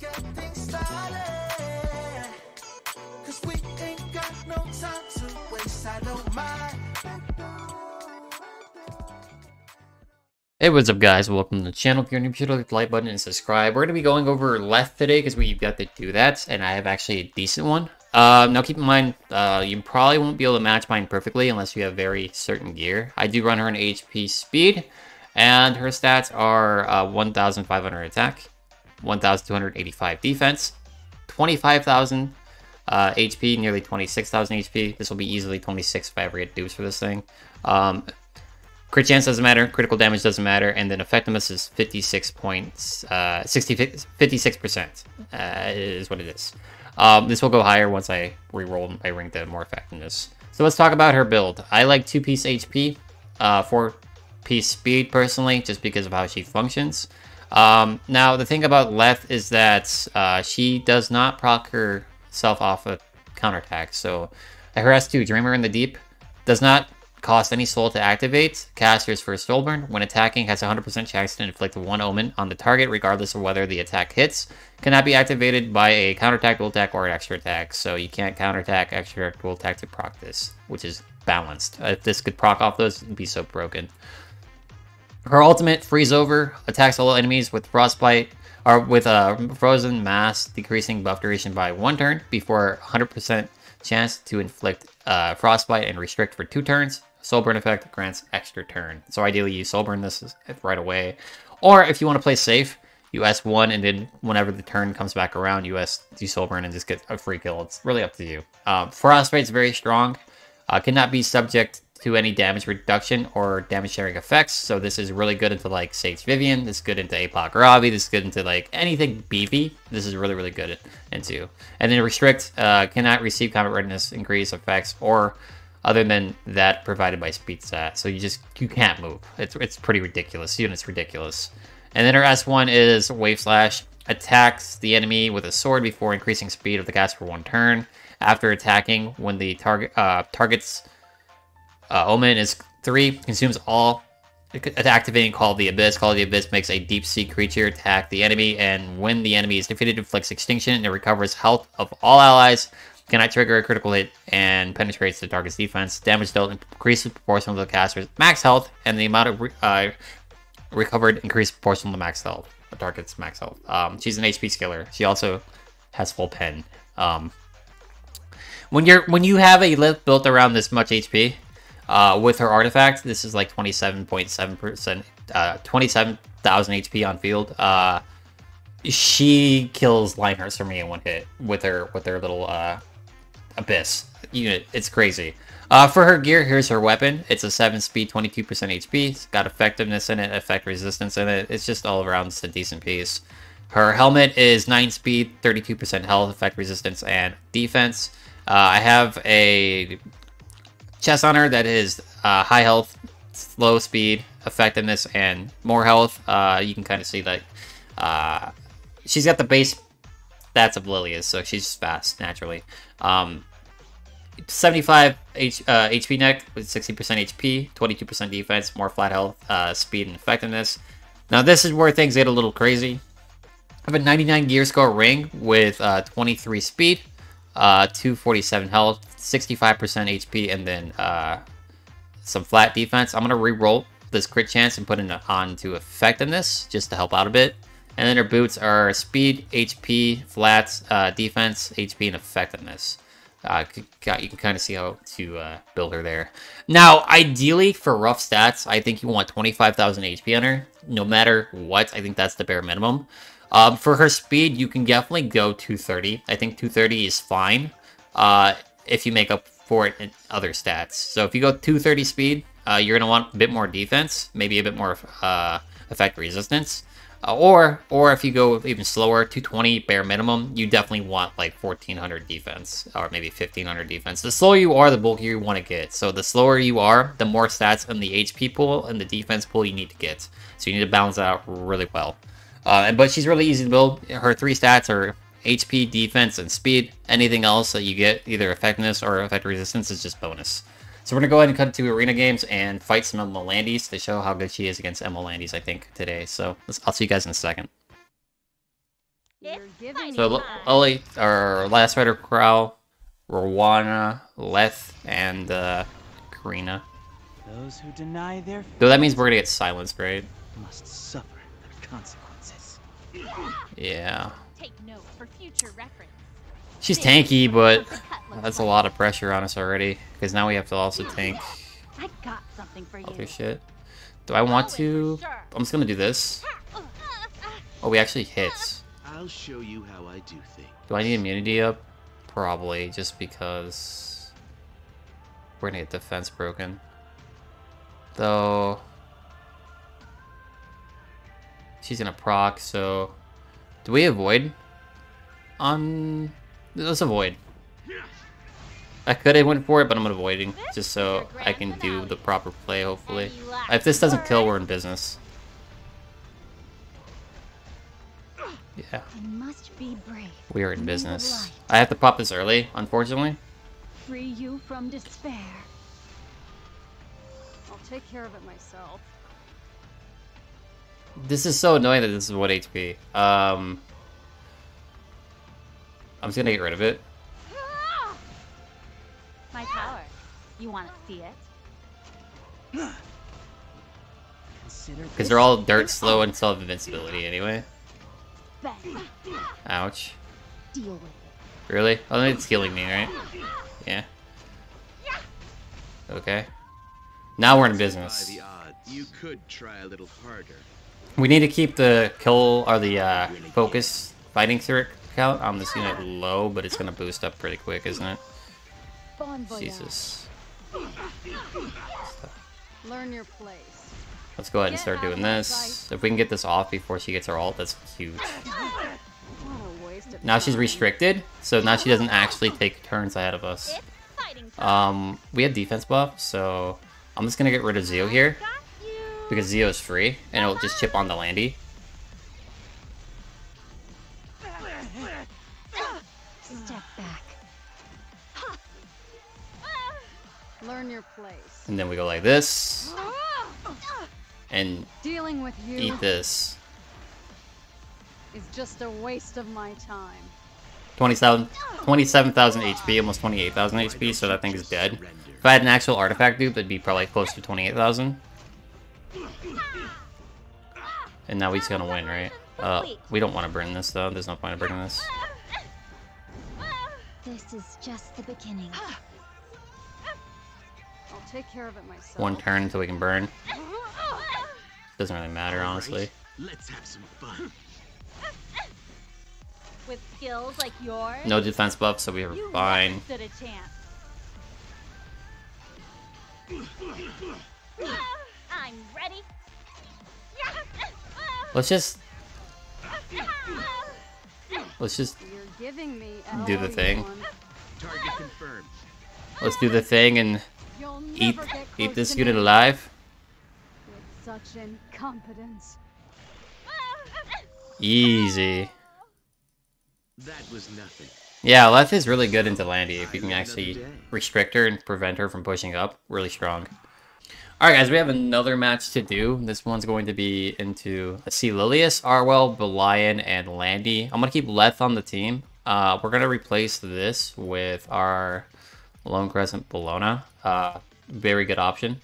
get things started. Cause we ain't got no time to waste, I don't mind. Hey, what's up guys? Welcome to the channel. If you're new, be sure to hit the like button and subscribe. We're going to be going over Lethe today because we've got to do that, and I have actually a decent one. Uh, now keep in mind, uh, you probably won't be able to match mine perfectly unless you have very certain gear. I do run her in HP speed, and her stats are uh, 1,500 attack, 1,285 defense, 25,000 uh, HP, nearly 26,000 HP. This will be easily 26 if I ever get dupes for this thing. Um, Crit chance doesn't matter, critical damage doesn't matter, and then effectiveness is 56 points, uh, 60, 56% uh, is what it is. Um, this will go higher once I re-roll my ring to more effectiveness. So let's talk about her build. I like 2-piece HP, uh, 4-piece speed personally, just because of how she functions. Um, now, the thing about Lethe is that uh, she does not proc herself off a counterattack. So her S2, Dreamer in the Deep, does not cost any soul to activate. Caster's first soulburn, when attacking, has a 100% chance to inflict one omen on the target, regardless of whether the attack hits. Cannot be activated by a counterattack, dual attack, or an extra attack. So you can't counterattack, extra, dual attack to proc this, which is balanced. If this could proc off those, it'd be so broken. Her ultimate, freeze over, attacks all enemies with frostbite, or with a frozen mass, decreasing buff duration by one turn before 100% chance to inflict uh, frostbite and restrict for two turns. Soulburn effect grants extra turn. So ideally you Soulburn this right away. Or if you want to play safe, you S1 and then whenever the turn comes back around, you S you Soulburn and just get a free kill. It's really up to you. Um, Frostbite's very strong. Uh, cannot be subject to any damage reduction or damage sharing effects. So this is really good into like Sage Vivian. This is good into Apoc. This is good into like anything beefy. This is really, really good into. And then Restrict uh, cannot receive combat readiness increase effects or other than that provided by speed stat. So you just, you can't move. It's, it's pretty ridiculous. Unit's ridiculous. And then our S1 is Wave Slash. Attacks the enemy with a sword before increasing speed of the cast for one turn. After attacking, when the target uh, target's uh, Omen is 3, consumes all activating Call of the Abyss. Call of the Abyss makes a deep sea creature attack the enemy, and when the enemy is defeated, inflicts extinction. And it recovers health of all allies Cannot trigger a critical hit and penetrates the target's defense. Damage dealt increases proportional to the caster's max health, and the amount of re uh, recovered increases proportional to max health. The target's max health. Um, she's an HP skiller. She also has full pen. Um, when you're when you have a Lethe built around this much HP, uh, with her artifact, this is like 27.7%, uh, 27,000 HP on field. Uh, she kills Linehurst for me in one hit with her with her little uh, Abyss unit. It's crazy. Uh, for her gear, here's her weapon. It's a 7 speed, 22% HP. It's got effectiveness in it, effect resistance in it. It's just all around just a decent piece. Her helmet is 9 speed, 32% health, effect resistance, and defense. Uh, I have a chest on her that is uh, high health, low speed, effectiveness, and more health. Uh, you can kind of see that uh, she's got the base stats of Lilias, so she's fast naturally. Um, 75 H, uh, HP neck with 60% HP, 22% defense, more flat health, uh, speed, and effectiveness. Now this is where things get a little crazy. I have a 99 gear score ring with uh, 23 speed, uh, 247 health, 65% HP, and then uh, some flat defense. I'm going to re-roll this crit chance and put it on to effectiveness just to help out a bit. And then her boots are speed, HP, flats, uh, defense, HP, and effectiveness. Uh, you can kind of see how to uh, build her there. Now, ideally, for rough stats, I think you want 25,000 HP on her. No matter what, I think that's the bare minimum. Um, for her speed, you can definitely go 230. I think 230 is fine uh, if you make up for it in other stats. So if you go 230 speed, uh, you're going to want a bit more defense, maybe a bit more uh, effect resistance. Uh, or, or if you go even slower, 220 bare minimum, you definitely want like 1400 defense, or maybe 1500 defense. The slower you are, the bulkier you want to get. So the slower you are, the more stats in the HP pool and the defense pool you need to get. So you need to balance that out really well. Uh, but she's really easy to build. Her three stats are HP, defense, and speed. Anything else that you get, either effectiveness or effect resistance, is just bonus. So we're going to go ahead and cut to Arena Games and fight some ML Landys to show how good she is against ML Landys, I think, today. So I'll see you guys in a second. So me L- Lily, or Last Rider Krau, Roana, Lethe, and uh, Karina. Those who deny their So that means we're gonna get silenced, right? must suffer their consequences. Yeah. She's tanky, but that's a lot of pressure on us already. Because now we have to also tank I got something for you. other shit. Do I want to? I'm just gonna do this. Oh, we actually hit. I'll show you how I do things. Do I need immunity up? Probably, just because we're gonna get defense broken. Though she's gonna proc, so do we avoid on let's avoid. I could have went for it, but I'm avoiding just so I can do the proper play hopefully. If this doesn't kill, we're in business. Yeah. I must be brave. We are in business. I have to pop this early, unfortunately. Free you from despair. I'll take care of it myself. This is so annoying that this is 1 HP. Um, I'm just gonna get rid of it. My power. You want to see it? Because they're all dirt slow and still have invincibility anyway. Ouch. Deal with it. Really? Oh, it's healing me, right? Yeah. Okay. Now we're in business. you could try a little harder. We need to keep the kill or the uh, focus fighting spirit count on this unit low, but it's gonna boost up pretty quick, isn't it? Bon. Jesus. Learn your place. Let's go ahead and start doing this. If we can get this off before she gets her ult, that's huge. What a waste of Now she's restricted, so now she doesn't actually take turns ahead of us. It's fighting time. Um, we have defense buff, so I'm just gonna get rid of Zio here because Zio is free and it'll just chip on the Landy. Step back. Learn your place. And then we go like this and Dealing with you eat this. is just a waste of my time. 27 27,000 HP, almost 28,000 HP, so that thing is dead. If I had an actual artifact dupe, it'd be probably close to 28,000. And now he's gonna win, right? Uh, we don't want to burn this though. There's no point in burning this. This is just the beginning. I'll take care of it myself. One turn until we can burn. Doesn't really matter, honestly. Let's have some fun. With skills like yours, No defense buff, so we are you fine. stood a chance. I'm ready. Let's just let's just You're giving me Do the thing. Target confirmed. let's do the thing and eat eat this unit me alive. With such incompetence. Easy. That was nothing. Yeah, Lethe is really good into Landy if you can actually restrict her and prevent her from pushing up. Really strong. Alright guys, we have another match to do. This one's going to be into, let's see, Lilias, Arowell, Belian, and Landy. I'm going to keep Lethe on the team. Uh, we're going to replace this with our Lone Crescent Bellona. Uh, very good option.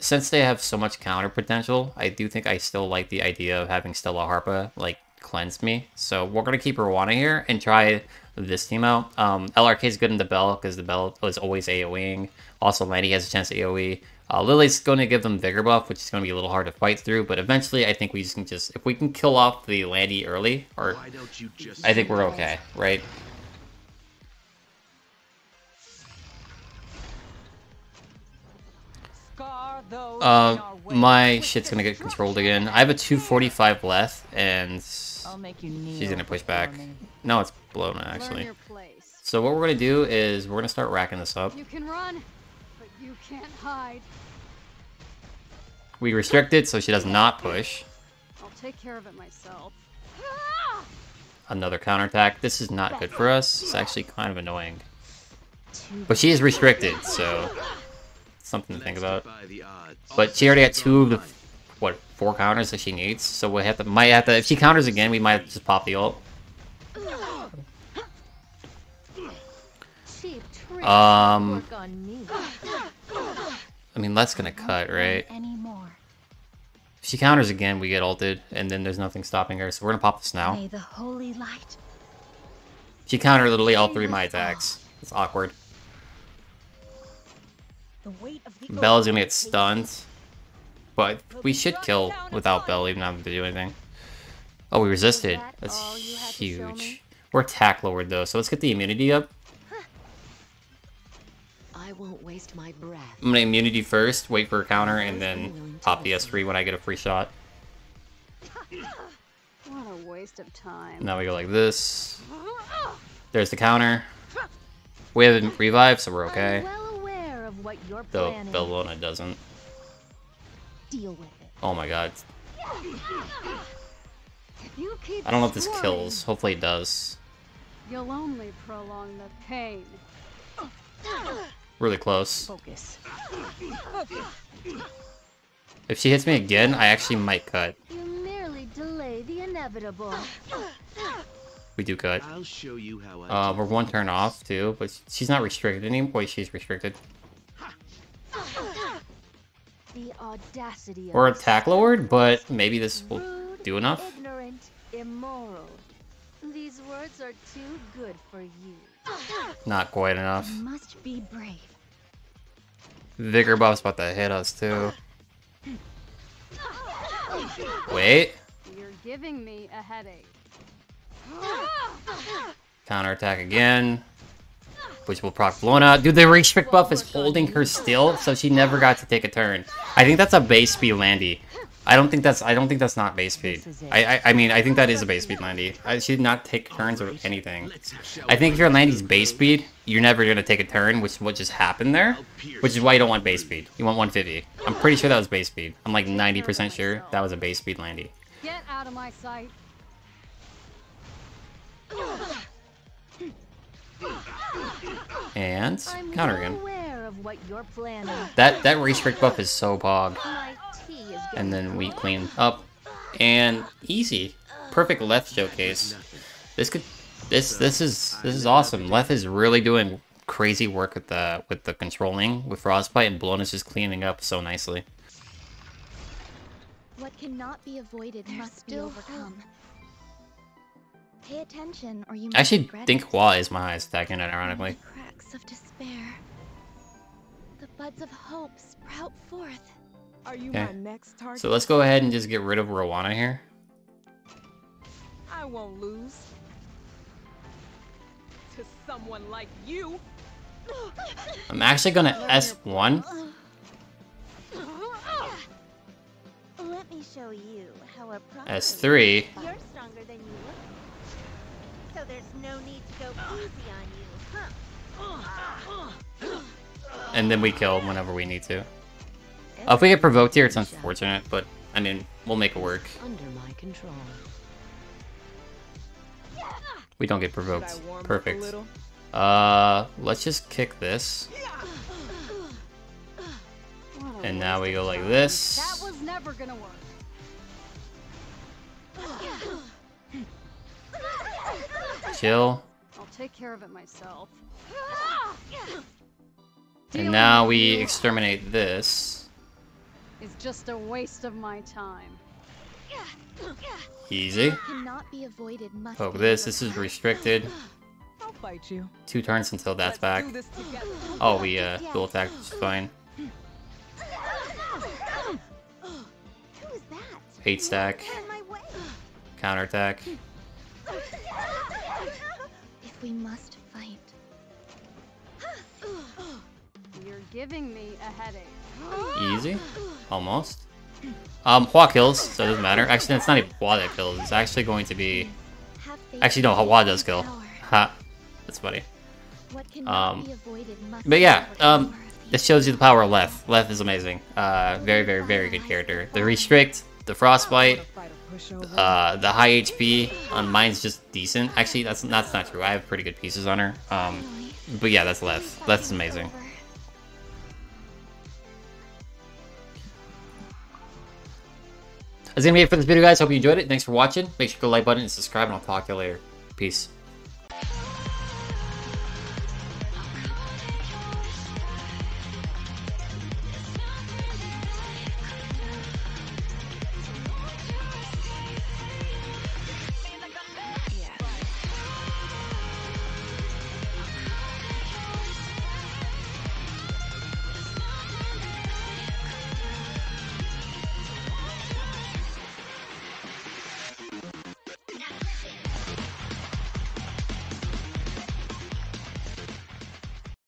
Since they have so much counter potential, I do think I still like the idea of having Stella Harpa, like, cleanse me. So we're going to keep Roana here and try this team out. Um, LRK is good in the Bell because the Bell is always AoEing. Also, Landy has a chance to AoE. Uh, Lily's going to give them Vigor buff, which is going to be a little hard to fight through, but eventually I think we just can just, if we can kill off the Landy early, or Why don't you just I think we're okay, right? Scar those in Uh, my shit's gonna get controlled again. I have a 245 left, and I'll make you kneel she's gonna push back. No, it's blown Learn actually. So what we're gonna do is we're gonna start racking this up. You can run, but you can't hide. We restrict it so she does not push. I'll take care of it myself. Another counterattack. This is not good for us. It's actually kind of annoying. But she is restricted, so something to think about. defy the odds. But she already got two of the what four counters that she needs, so we have to might have to if she counters again, we might just pop the ult. Um, Work on me. I mean, that's gonna cut, right? She counters again, we get ulted, and then there's nothing stopping her, so we're gonna pop this now. May the holy light. She countered literally all three of my attacks. It's awkward. The weight of the Bella's gonna get stunned. But we should kill without Bella even having to do anything. Oh, we resisted. That's all you had to show huge. We're attack lowered though, so let's get the immunity up. I won't waste my breath. I'm gonna immunity first, wait for a counter, and then pop the S3 when I get a free shot. What a waste of time. Now we go like this. There's the counter. We haven't revived, so we're okay. I'm well aware of what your Though. Bellona doesn't. deal with it. Oh my god. You keep I don't know if this scoring, kills. Hopefully it does. You'll only prolong the pain. Really close. Focus. If she hits me again, I actually might cut. You merely delay the inevitable. We do cut. I'll show you how I. Uh, we're one turn off too, but she's not restricted anymore. Wait, she's restricted. The audacity of We're attack lowered, but maybe this will rude, do enough. Ignorant, immoral. These words are too good for you. Not quite enough. You must be brave. Vigor buff's about to hit us too. Wait. You're giving me a headache. Counterattack again. Which will proc Lona. Dude, the restrict buff is holding her still, so she never got to take a turn. I think that's a base speed Landy. I don't think that's I don't think that's not base speed. I I, I mean I think that is a base speed Landy. I, she did not take turns or anything. I think if you're Landy's base speed, you're never gonna take a turn, which is what just happened there. Which is why you don't want base speed. You want 150. I'm pretty sure that was base speed. I'm like 90% sure that was a base speed Landy. Get out of my sight. And counter again. aware of what your plan is. That that restrict buff is so pog. My tea is getting And then we clean up. And easy. Perfect Lethe showcase. This could this this is this is awesome. Lethe is really doing crazy work with the with the controlling with Frostbite and Blown is just cleaning up so nicely. What cannot be avoided must be still overcome. Pay attention, or you I might actually think it. Hua is my highest attack unit, ironically. Cracks of despair. The buds of hope sprout forth. Are you Okay. my next target? So let's go ahead and just get rid of Roana here. I won't lose. To someone like you. I'm actually gonna S1. Let me show you how a proper S3. You're stronger than you look. So there's no need to go easy on you, huh? And then we kill whenever we need to. Uh, if we get provoked here, it's unfortunate, but I mean, we'll make it work. Under my control. We don't get provoked. I warm up a Perfect. Uh, let's just kick this. And now we go like this. That was never gonna work. Chill. I'll take care of it myself. And now we exterminate this. It's just a waste of my time. Easy. Cannot be avoided must Poke this. This is restricted. I'll fight you. Two turns until that's Let's back. do this together. Oh, we uh, dual attack, which is fine. Who is that? Eight stack. Counter in my way. Counterattack. If we must fight, You're giving me a headache. Easy. Almost. Um, Hua kills, so it doesn't matter. Actually, it's not even Hua that kills. It's actually going to be... Actually, no, Hua does kill. Ha. That's funny. Um, But yeah, um, this shows you the power of Lethe. Lethe is amazing. Uh, very, very, very good character. The Restrict, the Frostbite, uh, the high HP on mine's just decent. Actually, that's that's not true. I have pretty good pieces on her. Um, but yeah, that's Lethe. Lethe's amazing. That's gonna be it for this video, guys. Hope you enjoyed it. Thanks for watching. Make sure to like button and subscribe, and I'll talk to you later. Peace.